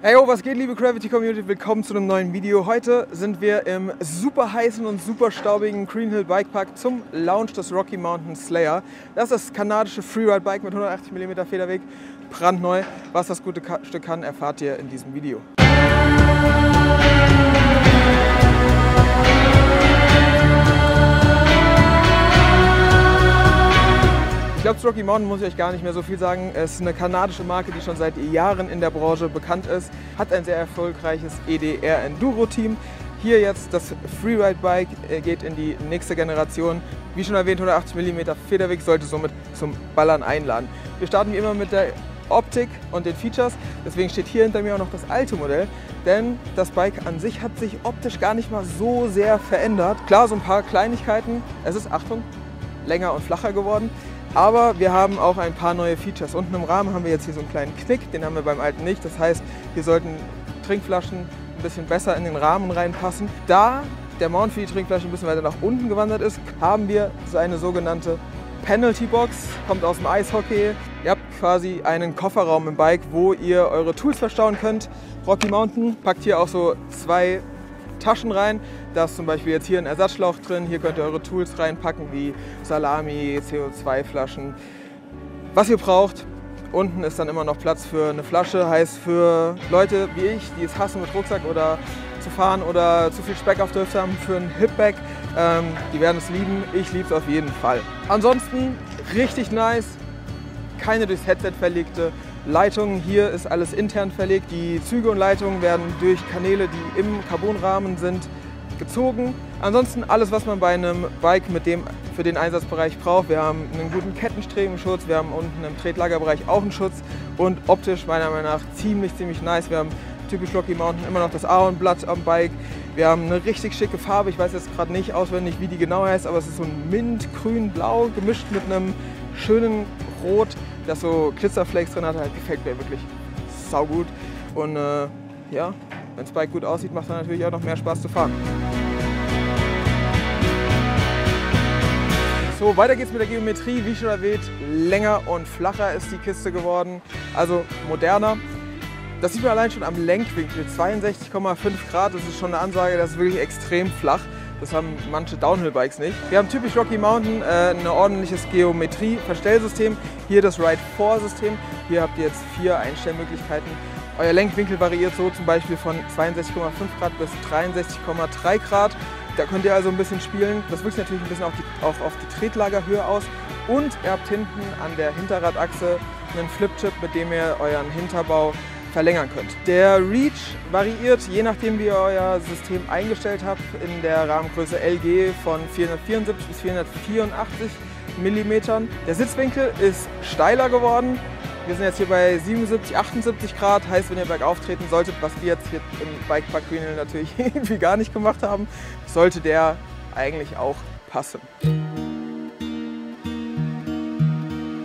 Hey, oh, was geht, liebe Gravity Community? Willkommen zu einem neuen Video. Heute sind wir im super heißen und super staubigen Green Hill Bike Park zum Launch des Rocky Mountain Slayer. Das ist das kanadische Freeride Bike mit 180 mm Federweg, brandneu. Was das gute Stück kann, erfahrt ihr in diesem Video. Ich glaube, zu Rocky Mountain muss ich euch gar nicht mehr so viel sagen. Es ist eine kanadische Marke, die schon seit Jahren in der Branche bekannt ist, hat ein sehr erfolgreiches EDR Enduro Team. Hier jetzt das Freeride Bike äh, geht in die nächste Generation. Wie schon erwähnt, 180 mm Federweg sollte somit zum Ballern einladen. Wir starten wie immer mit der Optik und den Features. Deswegen steht hier hinter mir auch noch das alte Modell, denn das Bike an sich hat sich optisch gar nicht mal so sehr verändert. Klar, so ein paar Kleinigkeiten. Es ist, Achtung, länger und flacher geworden. Aber wir haben auch ein paar neue Features. Unten im Rahmen haben wir jetzt hier so einen kleinen Knick, den haben wir beim alten nicht. Das heißt, hier sollten Trinkflaschen ein bisschen besser in den Rahmen reinpassen. Da der Mount für die Trinkflasche ein bisschen weiter nach unten gewandert ist, haben wir so eine sogenannte Penalty Box, kommt aus dem Eishockey. Ihr habt quasi einen Kofferraum im Bike, wo ihr eure Tools verstauen könnt. Rocky Mountain packt hier auch so zwei Taschen rein. Da ist zum Beispiel jetzt hier ein Ersatzschlauch drin. Hier könnt ihr eure Tools reinpacken wie Salami, CO2-Flaschen. Was ihr braucht. Unten ist dann immer noch Platz für eine Flasche. Heißt für Leute wie ich, die es hassen mit Rucksack oder zu fahren oder zu viel Speck auf der Hüfte haben, für ein Hipbag. Ähm, die werden es lieben. Ich liebe es auf jeden Fall. Ansonsten richtig nice. Keine durchs Headset verlegte Leitungen. Hier ist alles intern verlegt. Die Züge und Leitungen werden durch Kanäle, die im Carbonrahmen sind, gezogen. Ansonsten alles, was man bei einem Bike mit dem für den Einsatzbereich braucht. Wir haben einen guten Kettenstrebenschutz, wir haben unten im Tretlagerbereich auch einen Schutz und optisch meiner Meinung nach ziemlich, ziemlich nice. Wir haben typisch Rocky Mountain immer noch das Ahornblatt am Bike. Wir haben eine richtig schicke Farbe, ich weiß jetzt gerade nicht auswendig, wie die genau heißt, aber es ist so ein Mint, Grün, Blau gemischt mit einem schönen Rot das so Glitzerflakes drin hat, halt gefällt mir wirklich saugut. Und äh, ja, wenn das Bike gut aussieht, macht es natürlich auch noch mehr Spaß zu fahren. So, weiter geht's mit der Geometrie. Wie schon erwähnt, länger und flacher ist die Kiste geworden, also moderner. Das sieht man allein schon am Lenkwinkel, 62,5 Grad, das ist schon eine Ansage, das ist wirklich extrem flach. Das haben manche Downhill-Bikes nicht. Wir haben typisch Rocky Mountain äh, ein ordentliches Geometrie-Verstellsystem. Hier das Ride 4-System. Hier habt ihr jetzt vier Einstellmöglichkeiten. Euer Lenkwinkel variiert so zum Beispiel von 62,5 Grad bis 63,3 Grad. Da könnt ihr also ein bisschen spielen. Das wirkt sich natürlich ein bisschen auf die, auch auf die Tretlagerhöhe aus. Und ihr habt hinten an der Hinterradachse einen Flipchip, mit dem ihr euren Hinterbau verlängern könnt. Der Reach variiert, je nachdem wie ihr euer System eingestellt habt, in der Rahmengröße LG von 474 bis 484 mm. Der Sitzwinkel ist steiler geworden. Wir sind jetzt hier bei 77, 78 Grad, heißt, wenn ihr bergauf treten solltet, was wir jetzt hier im Bikepark Greenhill natürlich irgendwie gar nicht gemacht haben, sollte der eigentlich auch passen.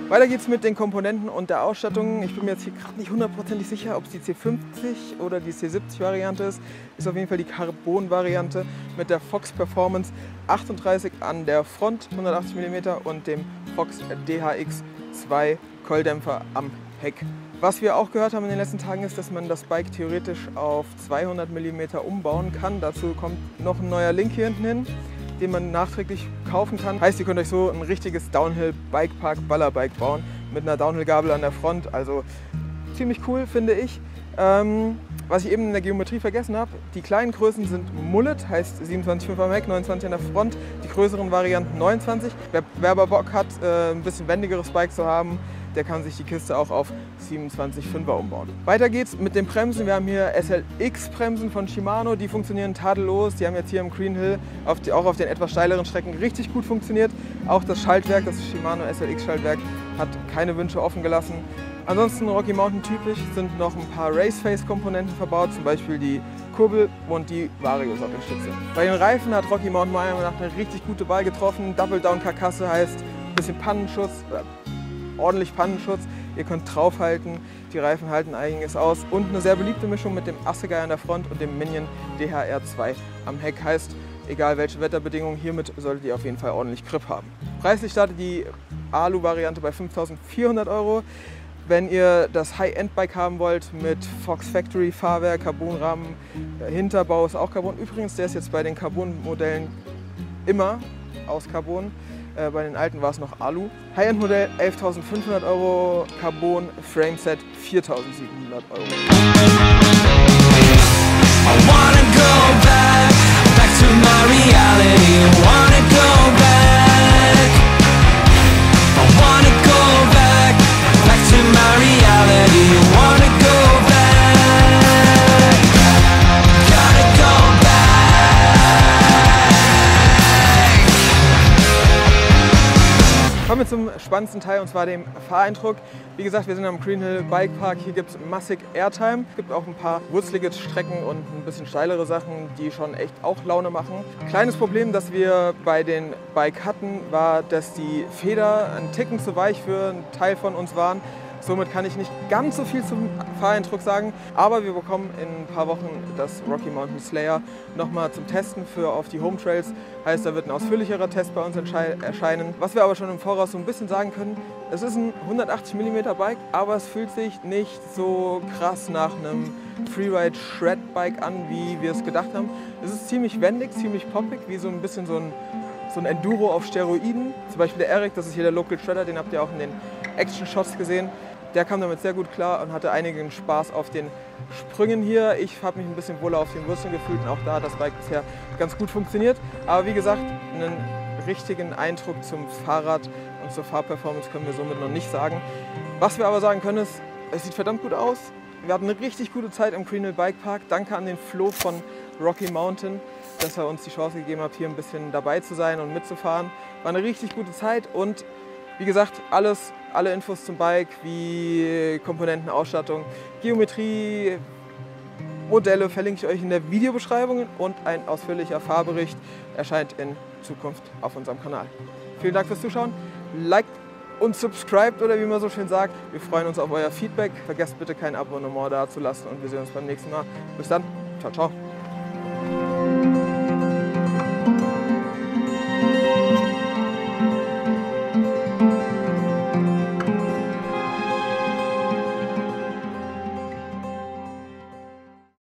Weiter geht's mit den Komponenten und der Ausstattung. Ich bin mir jetzt hier gerade nicht hundertprozentig sicher, ob es die C50 oder die C70 Variante ist. Ist auf jeden Fall die Carbon Variante mit der Fox Performance 38 an der Front, 180 mm und dem Fox DHX 2 Kolldämpfer am Heck. Was wir auch gehört haben in den letzten Tagen ist, dass man das Bike theoretisch auf 200 mm umbauen kann. Dazu kommt noch ein neuer Link hier hinten hin den man nachträglich kaufen kann. Heißt, ihr könnt euch so ein richtiges Downhill Bikepark Ballerbike bauen mit einer Downhill-Gabel an der Front. Also ziemlich cool, finde ich. Ähm, was ich eben in der Geometrie vergessen habe, die kleinen Größen sind Mullet, heißt 27,5 am Heck, 29 an der Front. Die größeren Varianten 29. Wer, wer aber Bock hat, äh, ein bisschen wendigeres Bike zu haben, der kann sich die Kiste auch auf 27,5er umbauen. Weiter geht's mit den Bremsen. Wir haben hier SLX-Bremsen von Shimano, die funktionieren tadellos. Die haben jetzt hier im Green Hill auf die, auch auf den etwas steileren Strecken richtig gut funktioniert. Auch das Schaltwerk, das Shimano SLX-Schaltwerk, hat keine Wünsche offen gelassen. Ansonsten Rocky Mountain typisch sind noch ein paar Raceface-Komponenten verbaut, zum Beispiel die Kurbel und die Varios auf den Stütze. Bei den Reifen hat Rocky Mountain meiner Meinung nach eine richtig gute Wahl getroffen. Double Down Karkasse heißt ein bisschen Pannenschutz, ordentlich Pannenschutz. Ihr könnt draufhalten, die Reifen halten einiges aus. Und eine sehr beliebte Mischung mit dem Assegai an der Front und dem Minion DHR2 am Heck heißt, egal welche Wetterbedingungen, hiermit solltet ihr auf jeden Fall ordentlich Grip haben. Preislich startet die Alu-Variante bei 5.400 Euro. Wenn ihr das High-End-Bike haben wollt mit Fox Factory Fahrwerk, Carbonrahmen, äh, Hinterbau ist auch Carbon. Übrigens, der ist jetzt bei den Carbon-Modellen immer aus Carbon. Äh, bei den alten war es noch Alu. High-End-Modell 11.500 Euro, Carbon Frameset 4.700 Euro. I wanna go back, back to my reality. Kommen wir zum spannendsten Teil und zwar dem Fahreindruck. Wie gesagt, wir sind am Green Hill Bike Park. Hier gibt es massig Airtime. Es gibt auch ein paar wurzelige Strecken und ein bisschen steilere Sachen, die schon echt auch Laune machen. Kleines Problem, das wir bei den Bike hatten, war, dass die Feder ein Ticken zu weich für einen Teil von uns waren. Somit kann ich nicht ganz so viel zum Fahreindruck sagen, aber wir bekommen in ein paar Wochen das Rocky Mountain Slayer nochmal zum Testen für auf die Home Trails. Heißt, da wird ein ausführlicherer Test bei uns erscheinen. Was wir aber schon im Voraus so ein bisschen sagen können, es ist ein 180 mm Bike, aber es fühlt sich nicht so krass nach einem Freeride Shred Bike an, wie wir es gedacht haben. Es ist ziemlich wendig, ziemlich poppig, wie so ein bisschen so ein so ein Enduro auf Steroiden. Zum Beispiel der Eric, das ist hier der Local Shredder, den habt ihr auch in den Action-Shots gesehen. Der kam damit sehr gut klar und hatte einigen Spaß auf den Sprüngen hier. Ich habe mich ein bisschen wohler auf den Würsten gefühlt und auch da hat das Bike bisher ganz gut funktioniert. Aber wie gesagt, einen richtigen Eindruck zum Fahrrad und zur Fahrperformance können wir somit noch nicht sagen. Was wir aber sagen können ist, es sieht verdammt gut aus. Wir hatten eine richtig gute Zeit im Greenhill Bike Park. Danke an den Flo von Rocky Mountain, dass er uns die Chance gegeben hat, hier ein bisschen dabei zu sein und mitzufahren. War eine richtig gute Zeit und wie gesagt, alles, alle Infos zum Bike wie Komponenten, Ausstattung, Geometrie, Modelle verlinke ich euch in der Videobeschreibung und ein ausführlicher Fahrbericht erscheint in Zukunft auf unserem Kanal. Vielen Dank fürs Zuschauen. Liked und subscribed oder wie man so schön sagt. Wir freuen uns auf euer Feedback. Vergesst bitte kein Abonnement da zu lassen und wir sehen uns beim nächsten Mal. Bis dann. Ciao, ciao.